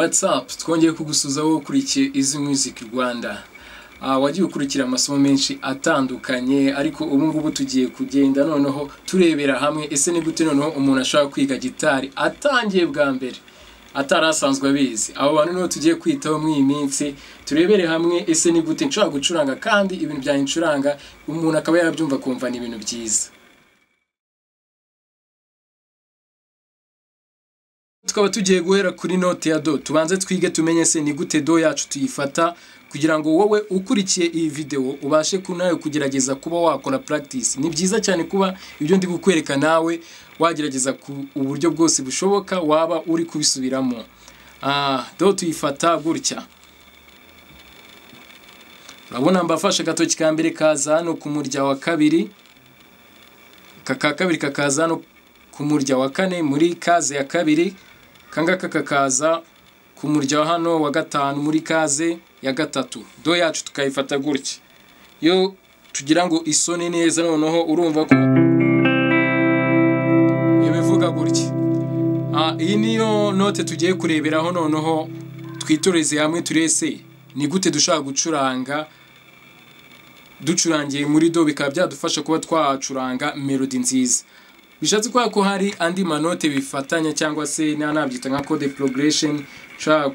Up? Twongeye kugusuza wowe ukurikiye Easy Music Rwanda. Uh, wagiye ukurikira amasomo menshi atandukanye ariko ubu ngubu tugiye kugenda noneho turebera hamwe ese ni gute noneho umuntu ashobora kwiga gitari atangiye bwa mbere. Atari asanzwe abizi. Abo bantu tugiye kwitaho muri iyi minsi turebere hamwe ese ni gute? Nshobora gucuranga kandi ibintu byanjye ncuranga umuntu akaba yabyumva akumva ni ibintu byiza. Tukaba tugiye guhera kuri note ya do. Tubanze twige tumenye se ni gute do yacu tuyifata kugira ngo wowe ukurikiye iyi video ubashe nawe kugerageza kuba wakora practice. Ni byiza cyane kuba ibyo ndi kukwereka nawe wagerageza ku uburyo bwose bushoboka waba uri kubisubiramo. Ah, do tuyifata gutya. Urabona mbafashe agatoki ka mbere kaza hano ku murya wa kabiri. Aka ka kabiri kakaza hano ku murya wa kane muri kaze ya kabiri. Kangaka kakaza ku murya wa hano wa gatanu muri kaze ya gatatu. Do yacu tukayifata gutya. Iyo tugira ngo isone neza noneho urumva ko ibivuga gutya. Ah, iyi niyo note tugiye kureberaho noneho twitoreze hamwe turese. Ni gute dushobora gucuranga? Ducurangiye muri do bikaba byadufasha kuba twacuranga melody nziza. Bishatse kuvuga ko hari andi manote bifatanya cyangwa se na nabyita nka code progression?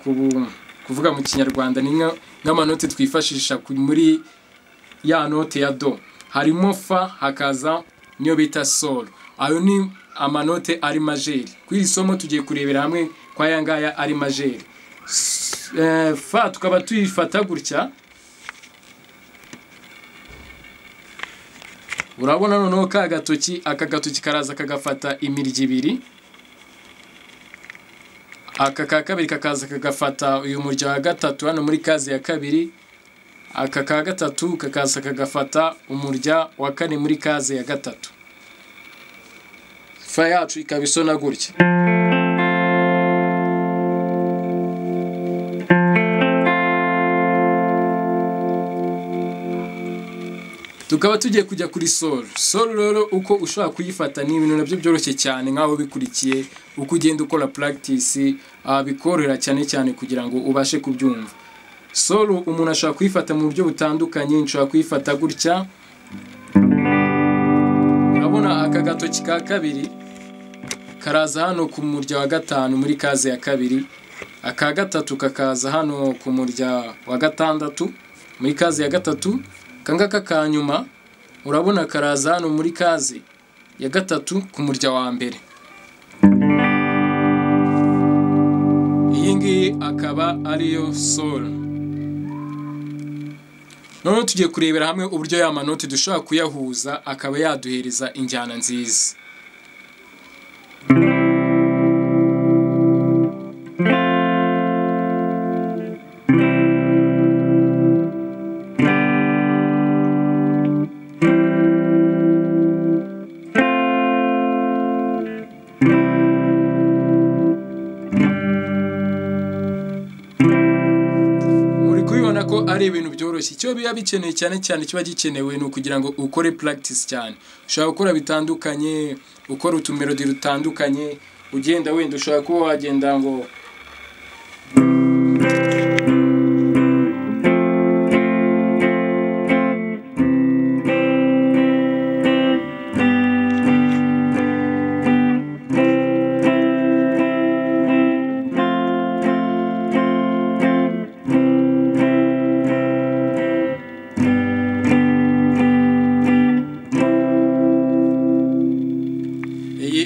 Kubu- kuvuga mu kinyarwanda ni nka- nk'amanote twifashisha muri ya note ya do. Harimo fa hakaza niyo bita sol. Ayo ni amanote ari majeri kuri iri somo tugiye kurebera hamwe kwa aya ngaya ari majeri eh, fa tukaba tuyifata gutya urabona noneho ka gatoki aka gatoki karaza kagafata imirya ibiri. Aka ka kabiri kakaza kagafata uyu murya wa gatatu hano muri kazi ya kabiri. Aka ka gatatu kakaza kagafata umurya wa kane muri kazi ya gatatu. Fa yacu ikaba isona gutya. Tukaba tugiye kujya kuri solo solo rero uko ushobora kuyifata ni ibintu na byo byoroshye cyane nk'aho bikurikiye uko ugenda ukora practice ah, bikorohera cyane cyane kugira ngo ubashe kubyumva. Solo umuntu ashobora kuyifata mu buryo butandukanye nshobora kuyifata gutya. Urabona aka gatoki ka kabiri karaza hano ku murya wa gatanu muri kaze ya kabiri. Aka gatatu kakaza hano ku murya wa gatandatu muri kaze ya gatatu. Kangaka ka nyuma urabona karaza hano muri kaze ya gatatu ku murya wa mbere. Iyi ngiyi akaba ariyo sol. Noneho tugiye kurebera hamwe uburyo ya manoti dushobora kuyahuza akaba yaduhereza injyana nziza. Byoroshye icyo biba bikeneye cyane cyane kiba gikenewe ni ukugira ngo ukore practice cyane. Ushobora gukora bitandukanye ukora utumelodi dutandukanye ugenda wenda ushobora kuba wagenda ngo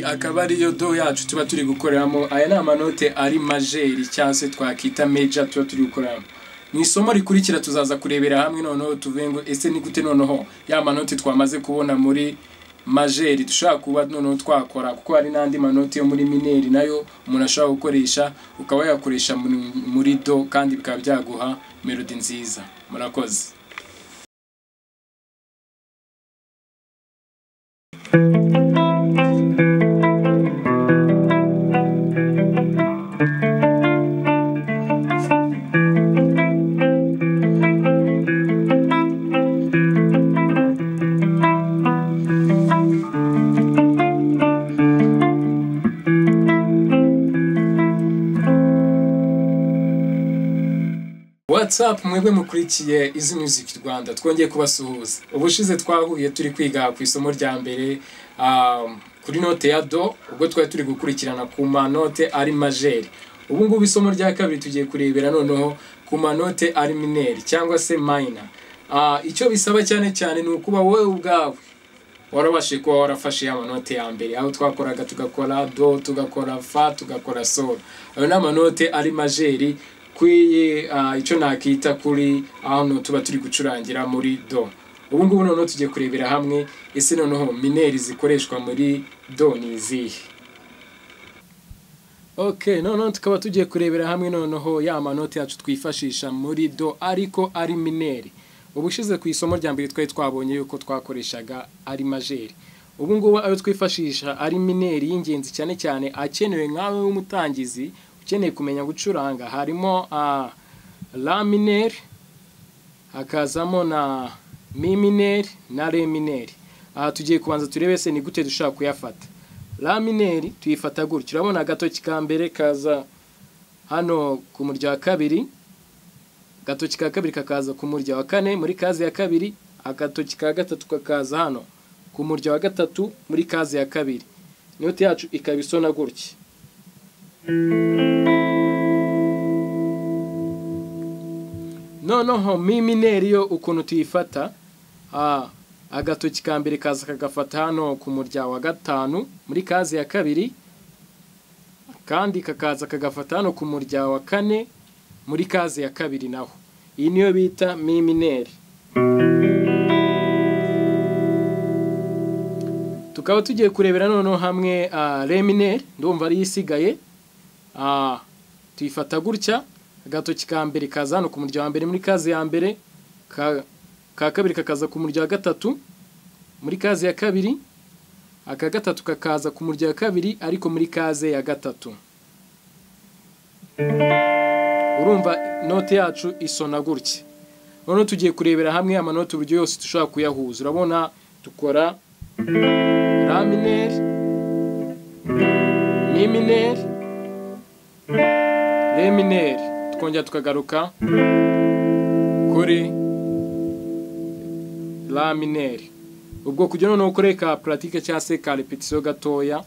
akaba ariyo do yacu tuba turi gukoreramo. Aya ni amanote ari majeri cyangwa se twakita meja tuba turi gukoreramo. Mu isomo rikurikira tuzaza kurebera hamwe noneho tuvuge ngo ese ni gute noneho ya manote twamaze kubona muri majeri dushobora kuba noneho twakora? Kuko hari n'andi manoti yo muri mineri na yo umuntu ashobora gukoresha ukaba wayakoresha muri- muri do kandi bikaba byaguha melodi nziza. Murakoze. WhatsApp mwebwe mukurikiye Easy Music Rwanda. Twongeye kubasuhuza. Ubushize twahuye turi kwiga ku isomo rya mbere um, kuri note ya do ubwo twari turi gukurikirana ku manote ari majeri. Ubu ngubu isomo rya kabiri tugiye kurebera noneho ku manote ari mineri cyangwa se minor. Uh, icyo bisaba cyane cyane ni ukuba wowe ubwawe warabashije kuba warafashe ya manote ya mbere. Aho twakoraga tugakora do tugakora fa tugakora sol. Ayo ni amanote ari majeri kwiye uh, icyo nakita kuri aho tuba turi gucurangira muri do. Ubu ngubu noneho tugiye kurebera hamwe ese noneho mineri zikoreshwa muri do ni izihe? Ok noneho tukaba tugiye kurebera hamwe noneho ya manoti yacu twifashisha muri do ariko ari mineri. Ubushize ku isomo rya mbere twari twabonye yuko twakoreshaga ari majeri. Ubu ngubu ayo twifashisha ari mineri y'ingenzi cyane cyane akenewe nk'awe w'umutangizi ukeneye kumenya gucuranga. Harimo la mineri hakazamo na mi mineri na re mineri aha tugiye kubanza turebe se ni gute dushobora kuyafata. La mineri tuyifata gutyo. Urabona agatoki ka mbere kaza hano ku murya wa kabiri agatoki ka kabiri kakaza ku murya wa kane muri kazi ya kabiri agatoki ka gatatu kakaza hano ku murya wa gatatu muri kazi ya kabiri. Inoti yacu ikaba isona gutya noneho mi mineri yo ukuntu tuyifata agatoki ka mbere kaza kagafata hano ku murya wa gatanu muri kazi ya kabiri kandi kakaza kagafata hano ku murya wa kane muri kazi ya kabiri naho. Iyi niyo bita mi mineri. Tukaba tugiye kurebera noneho hamwe uh, re mineri ndumva ariyo isigaye. Tuyifata gutya. Agatoki ka mbere kaza hano ku murya wa mbere. Muri kazi ya mbere ka, ka kabiri kakaza ku murya wa gatatu. Muri kazi ya kabiri aka gatatu kakaza ku murya wa kabiri ariko muri kaze ya gatatu. Urumva note yacu isona gutya. Noneho tugiye kurebera hamwe amanote uburyo yose dushobora kuyahuza. Urabona dukora la mineri mi mineri re mineri tukongera tukagaruka kuri la mineri ubwo kugira noneho ukore ka puratike cyangwa se ka repetisiyo gatoya